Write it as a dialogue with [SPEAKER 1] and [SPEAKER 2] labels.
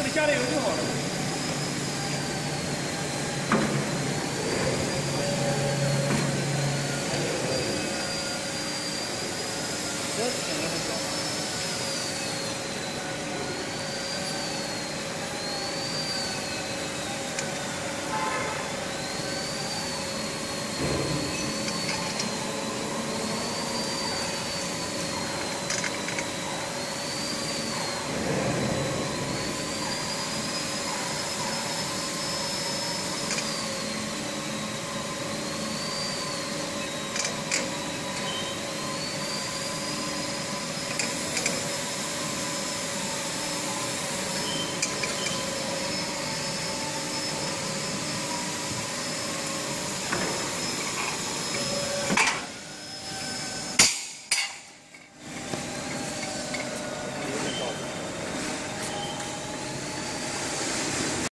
[SPEAKER 1] 这里加点油就好了。这肯定很小。